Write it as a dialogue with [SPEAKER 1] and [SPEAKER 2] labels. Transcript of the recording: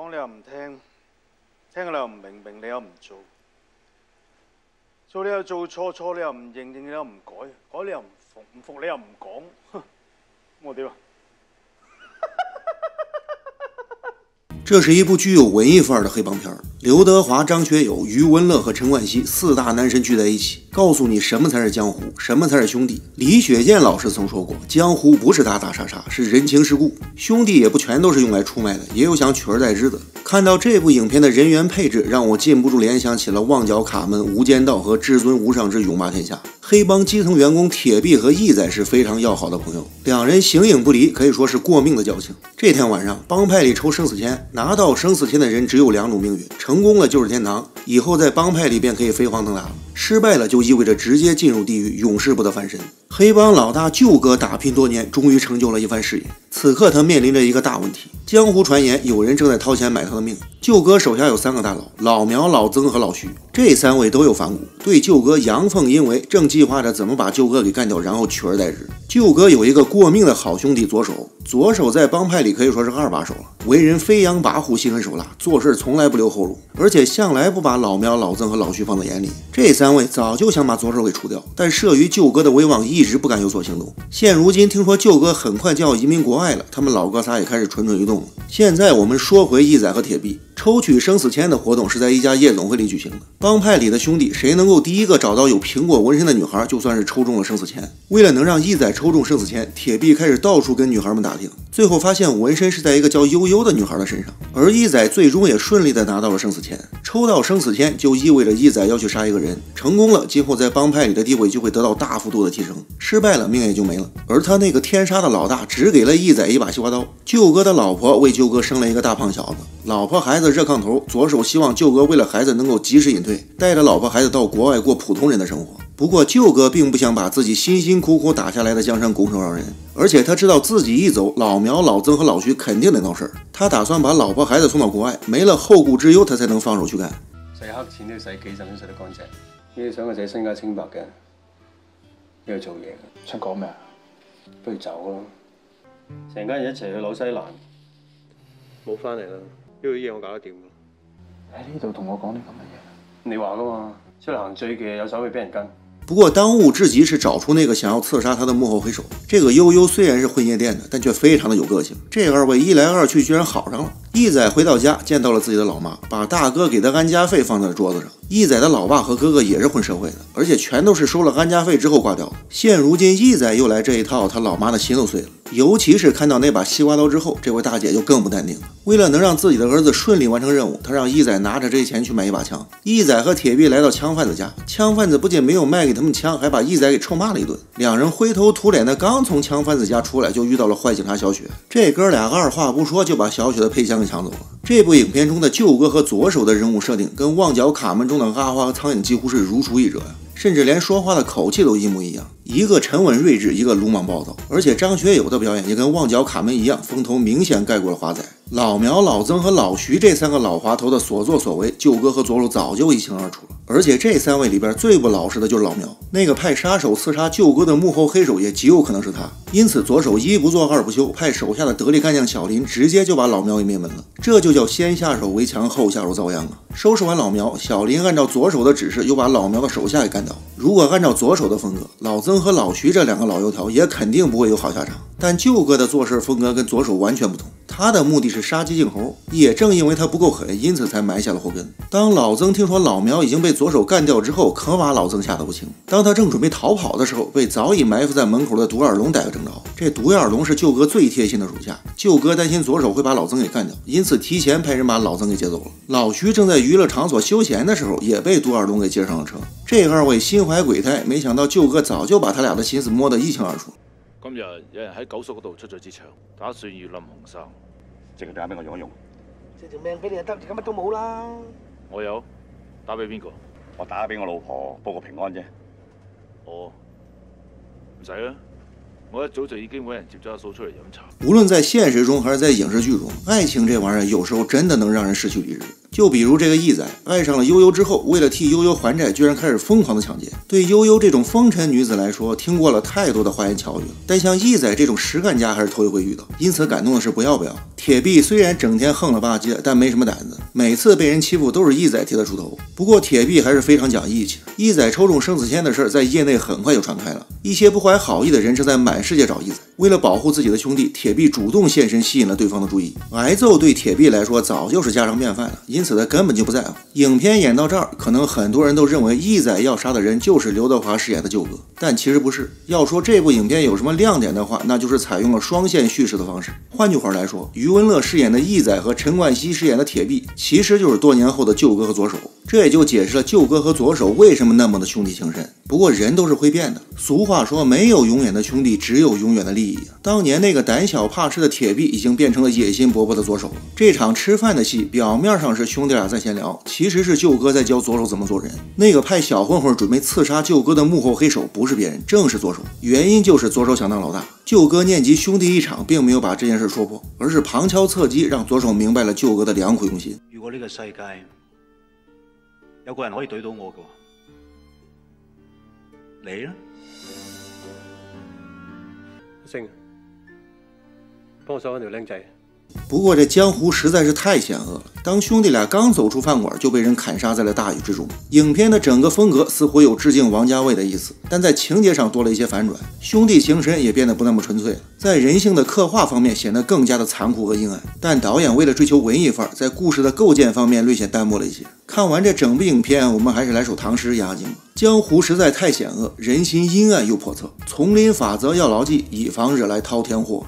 [SPEAKER 1] 讲你又唔听，听你又唔明明，你又唔做，做你又做错错，你又唔认认你又唔改，改你又唔服，唔服你又唔讲，我屌！
[SPEAKER 2] 这是一部具有文艺范儿的黑帮片，刘德华、张学友、余文乐和陈冠希四大男神聚在一起。告诉你什么才是江湖，什么才是兄弟。李雪健老师曾说过，江湖不是打打杀杀，是人情世故。兄弟也不全都是用来出卖的，也有想取而代之的。看到这部影片的人员配置，让我禁不住联想起了《旺角卡门》《无间道》和《至尊无上之勇霸天下》。黑帮基层员工铁臂和义仔是非常要好的朋友，两人形影不离，可以说是过命的交情。这天晚上，帮派里抽生死签，拿到生死签的人只有两种命运：成功了就是天堂，以后在帮派里便可以飞黄腾达了。失败了就意味着直接进入地狱，永世不得翻身。黑帮老大舅哥打拼多年，终于成就了一番事业。此刻他面临着一个大问题，江湖传言有人正在掏钱买他的命。舅哥手下有三个大佬，老苗、老曾和老徐，这三位都有反骨，对舅哥阳奉阴违，正计划着怎么把舅哥给干掉，然后取而代之。舅哥有一个过命的好兄弟左手，左手在帮派里可以说是二把手了，为人飞扬跋扈，心狠手辣，做事从来不留后路，而且向来不把老苗、老曾和老徐放在眼里。这三位早就想把左手给除掉，但慑于舅哥的威望，一直不敢有所行动。现如今听说舅哥很快就要移民国。坏了，他们老哥仨也开始蠢蠢欲动了。现在我们说回义仔和铁臂，抽取生死签的活动是在一家夜总会里举行的。帮派里的兄弟，谁能够第一个找到有苹果纹身的女孩，就算是抽中了生死签。为了能让义仔抽中生死签，铁臂开始到处跟女孩们打听。最后发现纹身是在一个叫悠悠的女孩的身上，而义仔最终也顺利的拿到了生死签。抽到生死签就意味着义仔要去杀一个人，成功了，今后在帮派里的地位就会得到大幅度的提升；失败了，命也就没了。而他那个天杀的老大只给了义仔一把西瓜刀。舅哥的老婆为舅哥生了一个大胖小子，老婆孩子热炕头。左手希望舅哥为了孩子能够及时隐退，带着老婆孩子到国外过普通人的生活。不过舅哥并不想把自己辛辛苦苦打下来的江山拱手让人，而且他知道自己一走，老苗、老曾和老徐肯定得闹事儿。他打算把老婆孩子送到国外，没了后顾之忧，他才能放手去干。
[SPEAKER 3] 洗黑钱都要洗几十万洗得干净，你哋想个仔身家清白嘅，你度做嘢嘅。
[SPEAKER 4] 想讲咩啊？
[SPEAKER 3] 不如走咯，成家人一齐去纽西兰，冇翻嚟啦。呢啲嘢我搞得掂
[SPEAKER 4] 喺呢度同我讲啲咁嘅嘢，
[SPEAKER 3] 你话噶嘛？出行最嘅有手尾俾人跟。
[SPEAKER 2] 不过，当务之急是找出那个想要刺杀他的幕后黑手。这个悠悠虽然是混夜店的，但却非常的有个性。这二位一来二去，居然好上了。义仔回到家，见到了自己的老妈，把大哥给的安家费放在了桌子上。义仔的老爸和哥哥也是混社会的，而且全都是收了安家费之后挂掉的。现如今义仔又来这一套，他老妈的心都碎了。尤其是看到那把西瓜刀之后，这位大姐就更不淡定了。为了能让自己的儿子顺利完成任务，她让义仔拿着这些钱去买一把枪。义仔和铁臂来到枪贩子家，枪贩子不仅没有卖给他们枪，还把义仔给臭骂了一顿。两人灰头土脸的刚从枪贩子家出来，就遇到了坏警察小雪。这哥俩二话不说就把小雪的配枪。抢走了这部影片中的舅哥和左手的人物设定，跟《旺角卡门》中的阿花和苍蝇几乎是如出一辙呀，甚至连说话的口气都一模一样。一个沉稳睿智，一个鲁莽暴躁，而且张学友的表演也跟旺角卡门一样，风头明显盖过了华仔。老苗、老曾和老徐这三个老滑头的所作所为，舅哥和左手早就一清二楚了。而且这三位里边最不老实的就是老苗，那个派杀手刺杀舅哥的幕后黑手也极有可能是他。因此，左手一不做二不休，派手下的得力干将小林直接就把老苗给灭门了。这就叫先下手为强，后下手遭殃了。收拾完老苗，小林按照左手的指示，又把老苗的手下给干倒。如果按照左手的风格，老曾。和老徐这两个老油条也肯定不会有好下场。但舅哥的做事风格跟左手完全不同，他的目的是杀鸡儆猴。也正因为他不够狠，因此才埋下了祸根。当老曾听说老苗已经被左手干掉之后，可把老曾吓得不轻。当他正准备逃跑的时候，被早已埋伏在门口的独眼龙逮个正着。这独眼龙是舅哥最贴心的属下，舅哥担心左手会把老曾给干掉，因此提前派人把老曾给接走了。老徐正在娱乐场所休闲的时候，也被独眼龙给接上了车。这二位心怀鬼胎，没想到舅哥早就把他俩的心思摸得一清二楚。
[SPEAKER 5] 今日有人喺九叔嗰度出咗支枪，打算要林洪生
[SPEAKER 6] 借条命俾我用一用。
[SPEAKER 7] 借条命俾你就得，而家乜都冇啦。
[SPEAKER 5] 我有，打俾边个？
[SPEAKER 6] 我打俾我老婆报个平安啫。
[SPEAKER 5] 哦，唔使啦，我一早就已经揾人接咗阿嫂出嚟饮茶。
[SPEAKER 2] 无论在现实中还是在影视剧中，爱情这玩意儿有时候真的能让人失去理智。就比如这个义仔爱上了悠悠之后，为了替悠悠还债，居然开始疯狂的抢劫。对悠悠这种风尘女子来说，听过了太多的花言巧语了，但像义仔这种实干家还是头一回遇到，因此感动的是不要不要。铁臂虽然整天横了吧唧，但没什么胆子。每次被人欺负，都是义仔替他出头。不过铁臂还是非常讲义气。义仔抽中生死签的事儿，在业内很快就传开了。一些不怀好意的人正在满世界找义仔。为了保护自己的兄弟，铁臂主动现身，吸引了对方的注意。挨揍对铁臂来说早就是家常便饭了，因此他根本就不在乎。影片演到这儿，可能很多人都认为义仔要杀的人就是刘德华饰演的舅哥，但其实不是。要说这部影片有什么亮点的话，那就是采用了双线叙事的方式。换句话来说，余。温乐饰演的义仔和陈冠希饰演的铁臂，其实就是多年后的舅哥和左手。这也就解释了舅哥和左手为什么那么的兄弟情深。不过人都是会变的，俗话说没有永远的兄弟，只有永远的利益。当年那个胆小怕事的铁臂，已经变成了野心勃勃的左手这场吃饭的戏，表面上是兄弟俩在闲聊，其实是舅哥在教左手怎么做人。那个派小混混准备刺杀舅哥的幕后黑手，不是别人，正是左手。原因就是左手想当老大。舅哥念及兄弟一场，并没有把这件事说破，而是旁。旁敲侧击，让左手明白了舅哥的良苦用心。
[SPEAKER 8] 如果呢个世界有个人可以怼到我嘅，你阿
[SPEAKER 3] 星，帮我收翻条僆仔。
[SPEAKER 2] 不过这江湖实在是太险恶了。当兄弟俩刚走出饭馆，就被人砍杀在了大雨之中。影片的整个风格似乎有致敬王家卫的意思，但在情节上多了一些反转，兄弟情深也变得不那么纯粹了。在人性的刻画方面，显得更加的残酷和阴暗。但导演为了追求文艺范，儿，在故事的构建方面略显淡漠了一些。看完这整部影片，我们还是来首唐诗压惊吧。江湖实在太险恶，人心阴暗又叵测，丛林法则要牢记，以防惹来滔天祸。